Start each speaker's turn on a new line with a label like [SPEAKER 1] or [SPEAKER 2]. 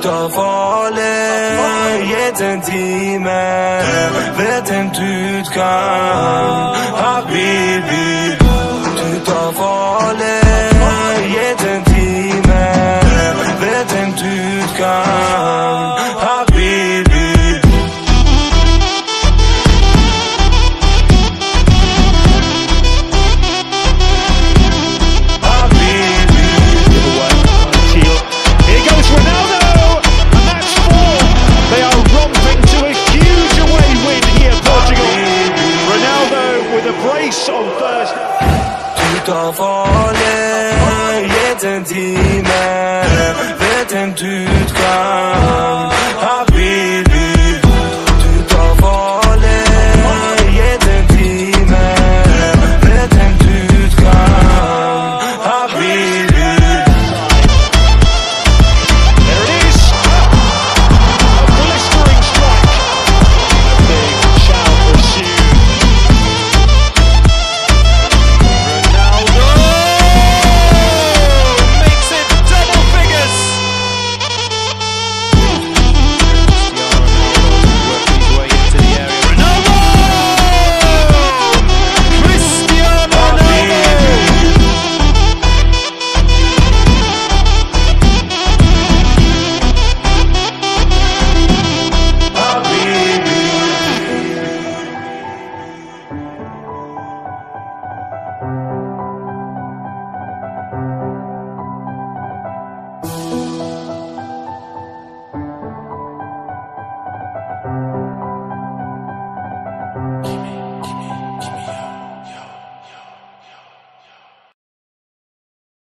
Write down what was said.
[SPEAKER 1] Të falë, jetën timën, Vetëm ty të kamë on Thursday. Tout en volant, rien